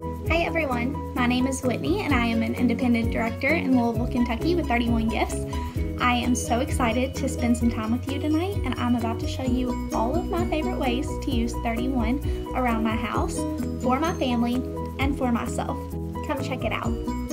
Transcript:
Hi everyone, my name is Whitney and I am an independent director in Louisville, Kentucky with 31 Gifts. I am so excited to spend some time with you tonight and I'm about to show you all of my favorite ways to use 31 around my house, for my family, and for myself. Come check it out.